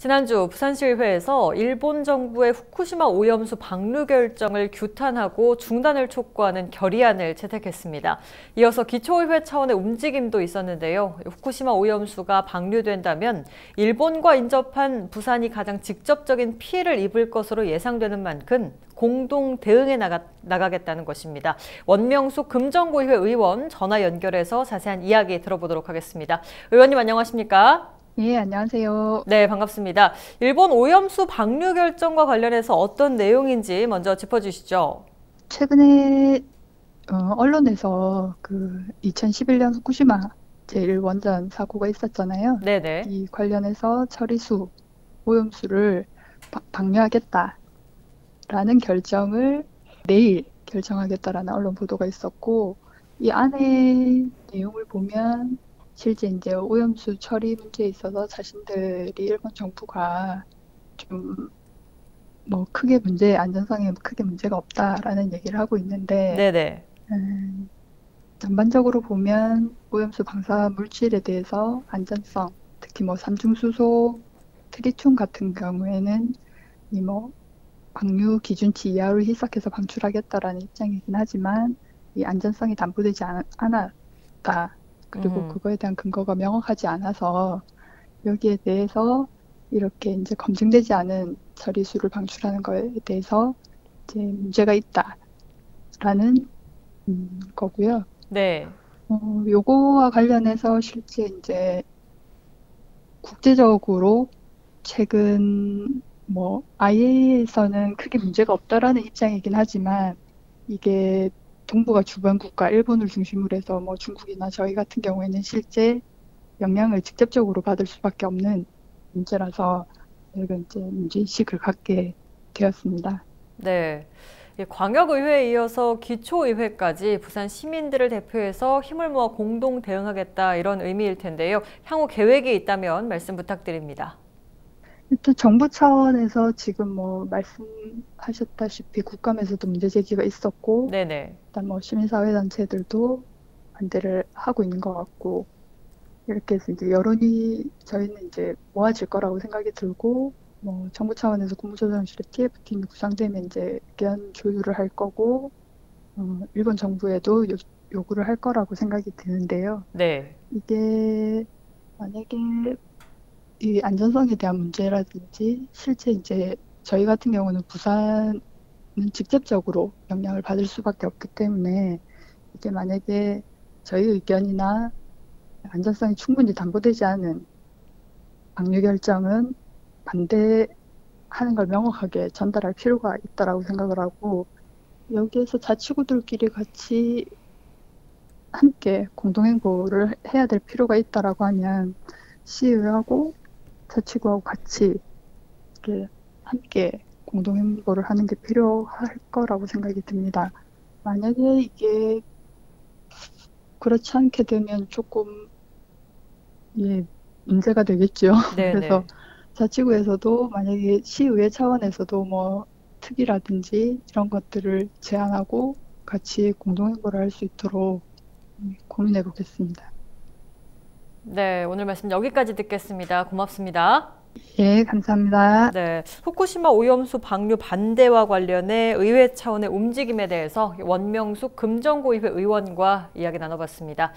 지난주 부산시의회에서 일본 정부의 후쿠시마 오염수 방류 결정을 규탄하고 중단을 촉구하는 결의안을 채택했습니다. 이어서 기초의회 차원의 움직임도 있었는데요. 후쿠시마 오염수가 방류된다면 일본과 인접한 부산이 가장 직접적인 피해를 입을 것으로 예상되는 만큼 공동 대응에 나가, 나가겠다는 것입니다. 원명숙 금정고의회 의원 전화 연결해서 자세한 이야기 들어보도록 하겠습니다. 의원님 안녕하십니까? 예, 안녕하세요. 네, 반갑습니다. 일본 오염수 방류 결정과 관련해서 어떤 내용인지 먼저 짚어주시죠. 최근에 어, 언론에서 그 2011년 후쿠시마 제1원전 사고가 있었잖아요. 네네. 이 관련해서 처리수, 오염수를 바, 방류하겠다라는 결정을 내일 결정하겠다라는 언론 보도가 있었고 이 안에 내용을 보면 실제 이제 오염수 처리 문제에 있어서 자신들이 일본 정부가 좀 뭐 크게 문제 안전성에 크게 문제가 없다라는 얘기를 하고 있는데 네네. 음, 전반적으로 보면 오염수 방사 물질에 대해서 안전성 특히 뭐 삼중수소 트리튬 같은 경우에는 이 뭐 방류 기준치 이하로 희석해서 방출하겠다라는 입장이긴 하지만 이 안전성이 담보되지 않, 않았다 그리고 음. 그거에 대한 근거가 명확하지 않아서 여기에 대해서 이렇게 이제 검증되지 않은 처리수를 방출하는 거에 대해서 이제 문제가 있다라는 음, 거고요. 네. 어, 요거와 관련해서 실제 이제 국제적으로 최근 뭐 IAEA에서는 크게 문제가 없다라는 입장이긴 하지만 이게 동북아 주변 국가 일본을 중심으로 해서 뭐 중국이나 저희 같은 경우에는 실제 영향을 직접적으로 받을 수밖에 없는 문제라서 저희가 이제 문제의식을 갖게 되었습니다. 네. 광역의회에 이어서 기초의회까지 부산 시민들을 대표해서 힘을 모아 공동 대응하겠다 이런 의미일 텐데요. 향후 계획이 있다면 말씀 부탁드립니다. 일단 정부 차원에서 지금 뭐 말씀하셨다시피 국감에서도 문제 제기가 있었고, 네네. 일단 뭐 시민사회 단체들도 반대를 하고 있는 것 같고, 이렇게 해서 이제 여론이 저희는 이제 모아질 거라고 생각이 들고, 뭐 정부 차원에서 국무조정실에 TF팀이 구성되면 이제 의견 조율을 할 거고, 어, 일본 정부에도 요, 요구를 할 거라고 생각이 드는데요. 네. 이게 만약에 이 안전성에 대한 문제라든지 실제 이제 저희 같은 경우는 부산은 직접적으로 영향을 받을 수밖에 없기 때문에 이게 만약에 저희 의견이나 안전성이 충분히 담보되지 않은 방류 결정은 반대하는 걸 명확하게 전달할 필요가 있다라고 생각을 하고 여기에서 자치구들끼리 같이 함께 공동행보를 해야 될 필요가 있다라고 하면 시의회하고 자치구하고 같이 이렇게 함께 공동 행보를 하는 게 필요할 거라고 생각이 듭니다. 만약에 이게 그렇지 않게 되면 조금 예 문제가 되겠죠. 네네. 그래서 자치구에서도 만약에 시의회 차원에서도 뭐 특이라든지 이런 것들을 제안하고 같이 공동 행보를 할 수 있도록 고민해 보겠습니다. 네, 오늘 말씀 여기까지 듣겠습니다. 고맙습니다. 예, 감사합니다. 네, 후쿠시마 오염수 방류 반대와 관련해 의회 차원의 움직임에 대해서 원명숙 금정고의회 의원과 이야기 나눠봤습니다.